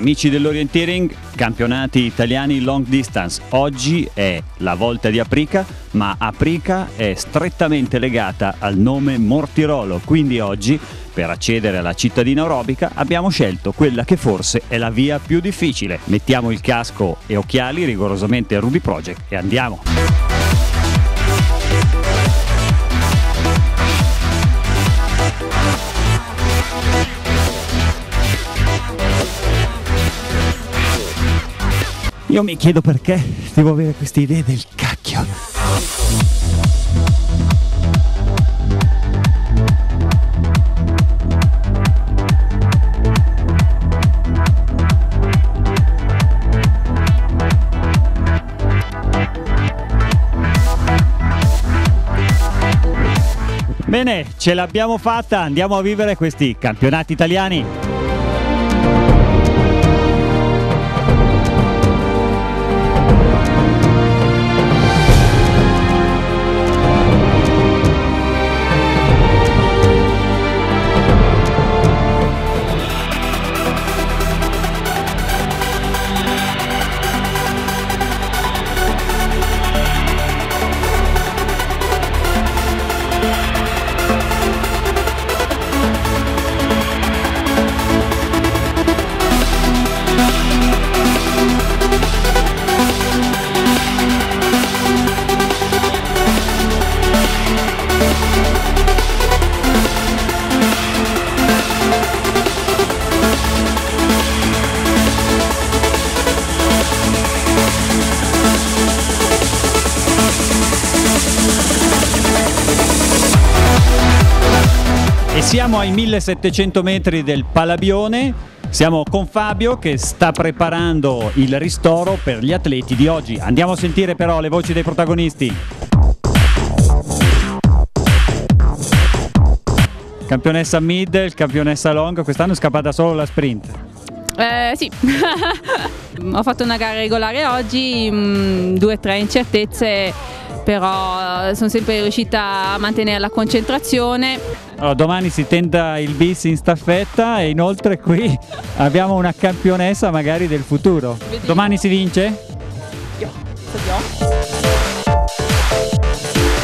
Amici dell'Orienteering, campionati italiani long distance. Oggi è la volta di Aprica, ma Aprica è strettamente legata al nome Mortirolo, quindi oggi per accedere alla cittadina orobica abbiamo scelto quella che forse è la via più difficile. Mettiamo il casco e occhiali rigorosamente a Ruby Project e andiamo. Io mi chiedo perché devo avere queste idee del cacchio. Bene, ce l'abbiamo fatta, andiamo a vivere questi campionati italiani. E siamo ai 1700 metri del Palabione. Siamo con Fabio che sta preparando il ristoro per gli atleti di oggi. Andiamo a sentire però le voci dei protagonisti. Campionessa mid, campionessa long, quest'anno è scappata solo la sprint. Eh, sì, ho fatto una gara regolare oggi, mh, due o tre incertezze, però sono sempre riuscita a mantenere la concentrazione. Allora, domani si tenta il bis in staffetta e inoltre qui abbiamo una campionessa magari del futuro. Vediamo. Domani si vince?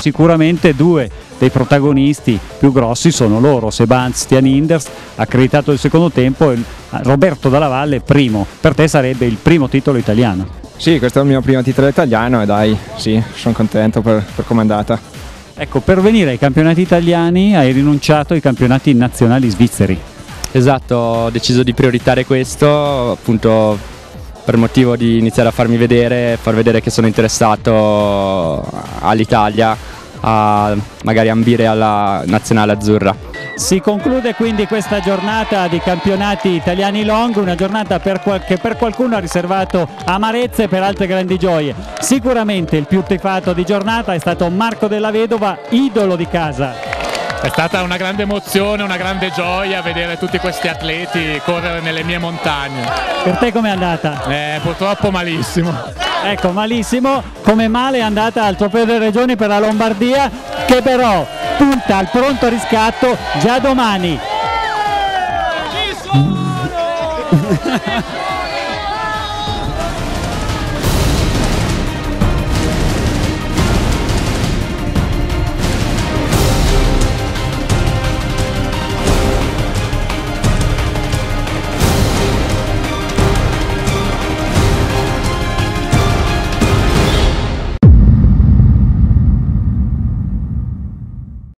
Sicuramente due dei protagonisti più grossi sono loro, Sebastian Inders, accreditato il secondo tempo, e Roberto Dalla Valle primo. Per te sarebbe il primo titolo italiano. Sì, questo è il mio primo titolo italiano e dai, sì, sono contento per, per come è andata. Ecco, per venire ai campionati italiani hai rinunciato ai campionati nazionali svizzeri. Esatto, ho deciso di prioritare questo appunto per motivo di iniziare a farmi vedere, far vedere che sono interessato all'Italia, a magari ambire alla nazionale azzurra. Si conclude quindi questa giornata di campionati italiani long, una giornata per qual- che per qualcuno ha riservato amarezze e per altre grandi gioie. Sicuramente il più tifato di giornata è stato Marco della Vedova, idolo di casa. È stata una grande emozione, una grande gioia vedere tutti questi atleti correre nelle mie montagne. Per te com'è andata? Eh, purtroppo malissimo. Ecco, malissimo, come male è andata al trofeo delle regioni per la Lombardia, che però punta al pronto riscatto già domani.